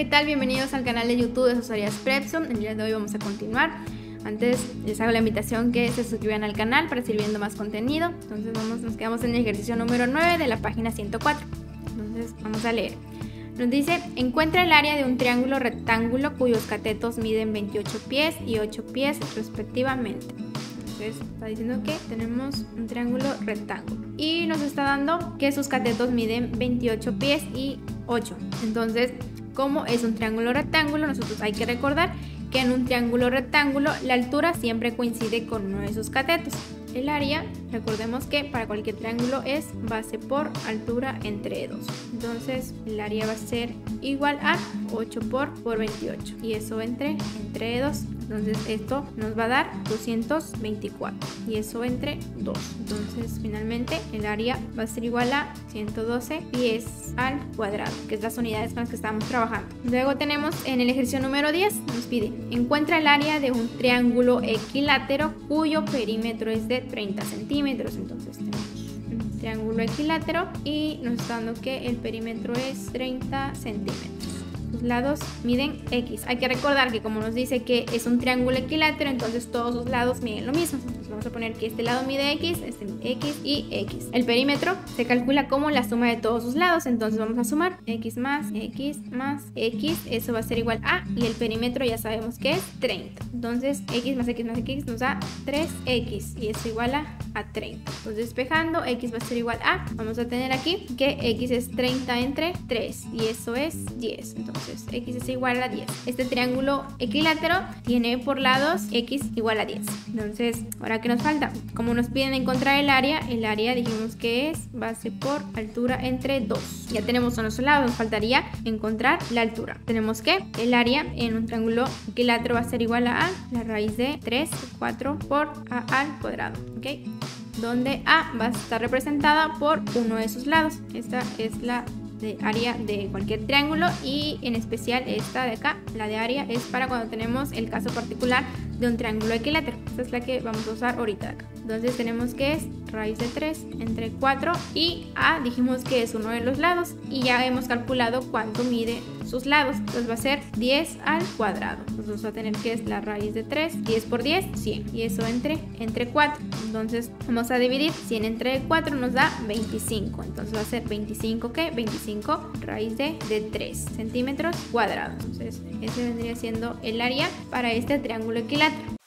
¿qué tal? Bienvenidos al canal de YouTube de Asesorías Prepson. El día de hoy vamos a continuar. Antes les hago la invitación que se suscriban al canal para seguir viendo más contenido. Entonces vamos, nos quedamos en el ejercicio número 9 de la página 104. Entonces vamos a leer. Nos dice, encuentra el área de un triángulo rectángulo cuyos catetos miden 28 pies y 8 pies respectivamente. Entonces está diciendo que tenemos un triángulo rectángulo. Y nos está dando que sus catetos miden 28 pies y 8. Entonces, como es un triángulo rectángulo, nosotros hay que recordar que en un triángulo rectángulo la altura siempre coincide con uno de sus catetos. El área, recordemos que para cualquier triángulo es base por altura entre 2. Entonces el área va a ser igual a 8 por, por 28 y eso entre, entre 2. Entonces esto nos va a dar 224 y eso entre 2. Entonces finalmente el área va a ser igual a 112 pies al cuadrado, que es las unidades con las que estamos trabajando. Luego tenemos en el ejercicio número 10, nos pide, encuentra el área de un triángulo equilátero cuyo perímetro es de 30 centímetros. Entonces tenemos un triángulo equilátero y nos está dando que el perímetro es 30 centímetros. Lados miden X. Hay que recordar que como nos dice que es un triángulo equilátero, entonces todos los lados miden lo mismo. Entonces vamos a poner que este lado mide X, este X y X. El perímetro se calcula como la suma de todos sus lados, entonces vamos a sumar X más X más X, eso va a ser igual a, y el perímetro ya sabemos que es 30. Entonces X más X más X nos da 3X y eso igual a, a 30. Entonces despejando, X va a ser igual a, vamos a tener aquí que X es 30 entre 3 y eso es 10. Entonces X es igual a 10. Este triángulo equilátero tiene por lados X igual a 10. Entonces, ahora que nos falta, como nos piden encontrar el área, el área dijimos que es base por altura entre 2. Ya tenemos a nuestro lado, nos faltaría encontrar la altura. Tenemos que el área en un triángulo equilátero va a ser igual a A, la raíz de 3, 4 por A al cuadrado. ¿Ok? Donde A va a estar representada por uno de sus lados. Esta es la de área de cualquier triángulo y en especial esta de acá, la de área, es para cuando tenemos el caso particular de un triángulo equilátero. Esta es la que vamos a usar ahorita acá. Entonces tenemos que es raíz de 3 entre 4 y A dijimos que es uno de los lados y ya hemos calculado cuánto mide sus lados. Entonces va a ser 10 al cuadrado. Entonces vamos a tener que es la raíz de 3, 10 por 10, 100 y eso entre, entre 4. Entonces vamos a dividir 100 entre 4 nos da 25. Entonces va a ser 25 ¿qué? 25 raíz de, de 3 centímetros cuadrados. Entonces ese vendría siendo el área para este triángulo equilátero.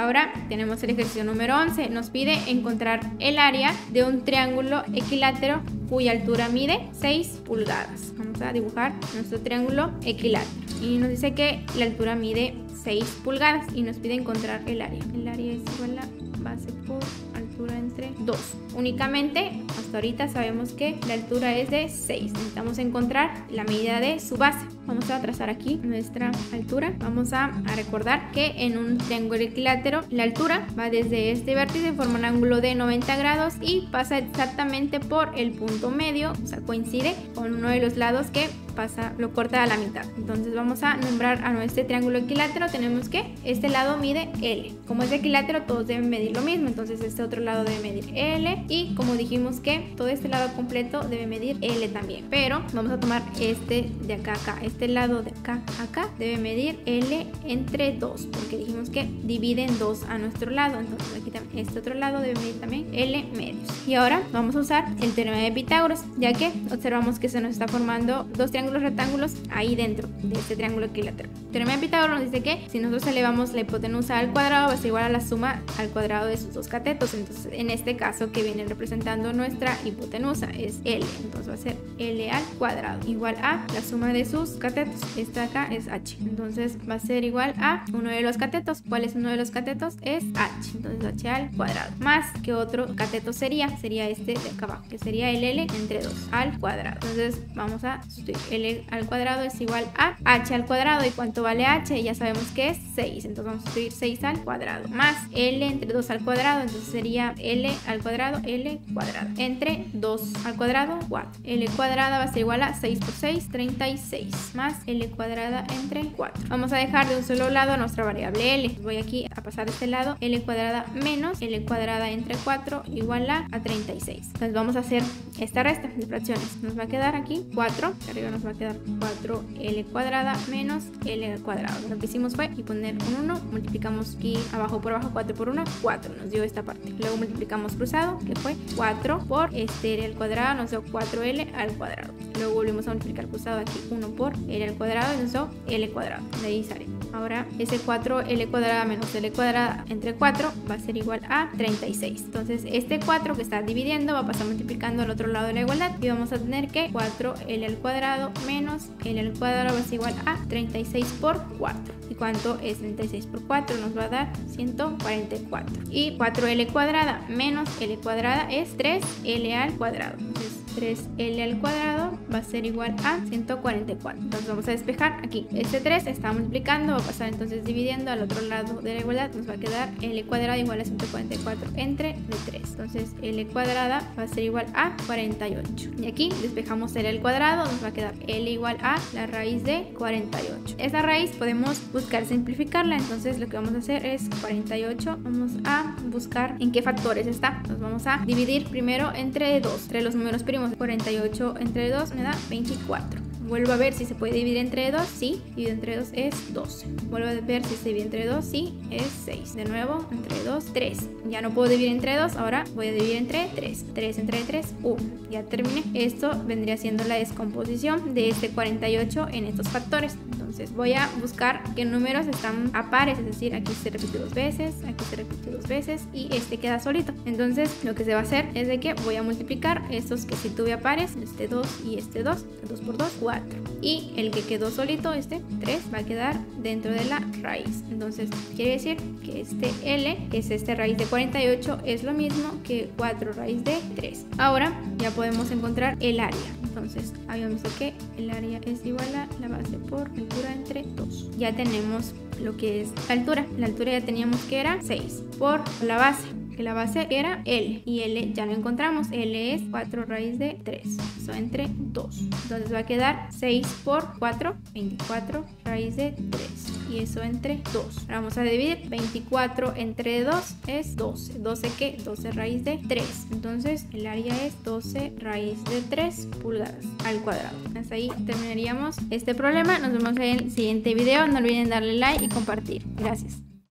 Ahora tenemos el ejercicio número 11. Nos pide encontrar el área de un triángulo equilátero cuya altura mide 6 pulgadas. Vamos a dibujar nuestro triángulo equilátero. Y nos dice que la altura mide 6 pulgadas y nos pide encontrar el área. El área es igual a base por altura entre 2. Únicamente, hasta ahorita sabemos que la altura es de 6. Necesitamos encontrar la medida de su base. Vamos a trazar aquí nuestra altura. Vamos a, a recordar que en un triángulo equilátero la altura va desde este vértice, forma un ángulo de 90 grados y pasa exactamente por el punto medio, o sea, coincide con uno de los lados que pasa, lo corta a la mitad. Entonces vamos a nombrar a nuestro triángulo equilátero. Tenemos que este lado mide L. Como es equilátero, todos deben medir lo mismo. Entonces este otro lado debe medir L. Y como dijimos que todo este lado completo debe medir L también. Pero vamos a tomar este de acá acá. Este lado de acá acá debe medir L entre 2. Porque dijimos que divide en 2 a nuestro lado. Entonces aquí también este otro lado debe medir también L medios. Y ahora vamos a usar el teorema de Pitágoras. Ya que observamos que se nos está formando dos triángulos rectángulos ahí dentro de este triángulo equilátero. Teorema de Pitágoras nos dice que si nosotros elevamos la hipotenusa al cuadrado va a ser igual a la suma al cuadrado de sus dos catetos. Entonces, en este caso que viene representando nuestra hipotenusa es L. Entonces va a ser L al cuadrado igual a la suma de sus catetos. Esta acá es H. Entonces va a ser igual a uno de los catetos. ¿Cuál es uno de los catetos? Es H. Entonces H al cuadrado. Más que otro cateto sería, sería este de acá abajo, que sería el L entre 2 al cuadrado. Entonces vamos a sustituir L al cuadrado es igual a H al cuadrado. ¿Y cuánto vale H? Ya sabemos que es 6. Entonces vamos a sustituir 6 al cuadrado. Más L entre 2 al cuadrado. Entonces sería L al cuadrado, L cuadrado. Entre 2 al cuadrado, 4. L cuadrada va a ser igual a 6 por 6, 36. Más L cuadrada entre 4. Vamos a dejar de un solo lado nuestra variable L. Voy aquí a pasar de este lado L cuadrada menos L cuadrada entre 4 igual a, a 36. Entonces vamos a hacer esta resta de fracciones. Nos va a quedar aquí 4, arriba nos va a quedar 4L cuadrada menos L cuadrado. Lo que hicimos fue y poner un 1, multiplicamos aquí abajo por abajo 4 por 1, 4 nos dio esta parte. Luego multiplicamos cruzado, que fue 4 por este L al cuadrado, nos dio 4L al cuadrado. Luego volvemos a multiplicar cruzado aquí 1 por L al cuadrado dio L cuadrado. De ahí sale. Ahora ese 4L cuadrada menos L cuadrada entre 4 va a ser igual a 36. Entonces este 4 que está dividiendo va a pasar multiplicando al otro lado de la igualdad y vamos a tener que 4L al cuadrado menos L al cuadrado va a ser igual a 36 por 4. ¿Y cuánto es 36 por 4? Nos va a dar 144. Y 4L cuadrada menos L cuadrada es 3L al cuadrado. Entonces 3L al cuadrado va a ser igual a 144. Entonces vamos a despejar aquí. Este 3 está multiplicando, va a pasar entonces dividiendo al otro lado de la igualdad. Nos va a quedar L cuadrado igual a 144 entre de 3. Entonces L cuadrada va a ser igual a 48. Y aquí despejamos L al cuadrado, nos va a quedar L igual a la raíz de 48. Esa raíz podemos buscar simplificarla. Entonces lo que vamos a hacer es 48. Vamos a buscar en qué factores está. Nos vamos a dividir primero entre 2, entre los números primos 48 entre 2 me da 24. Vuelvo a ver si se puede dividir entre 2, sí, dividido entre 2 es 12. Vuelvo a ver si se divide entre 2, sí, es 6. De nuevo, entre 2, 3. Ya no puedo dividir entre 2, ahora voy a dividir entre 3. 3 entre 3, 1. Ya terminé. Esto vendría siendo la descomposición de este 48 en estos factores. Entonces voy a buscar qué números están a pares, es decir, aquí se repite dos veces, aquí se repite dos veces y este queda solito. Entonces lo que se va a hacer es de que voy a multiplicar estos que si tuve a pares, este 2 y este 2, 2 por 2, 4. Y el que quedó solito, este 3, va a quedar dentro de la raíz. Entonces quiere decir que este L, que es este raíz de 48, es lo mismo que 4 raíz de 3. Ahora ya podemos encontrar el área. Entonces habíamos visto que el área es igual a la base por altura entre 2. Ya tenemos lo que es la altura. La altura ya teníamos que era 6 por la base que la base era L y L ya lo encontramos. L es 4 raíz de 3. Eso entre 2. Entonces va a quedar 6 por 4, 24 raíz de 3 y eso entre 2. Ahora vamos a dividir 24 entre 2 es 12. 12 que 12 raíz de 3. Entonces el área es 12 raíz de 3 pulgadas al cuadrado. Hasta ahí terminaríamos este problema. Nos vemos en el siguiente video. No olviden darle like y compartir. Gracias.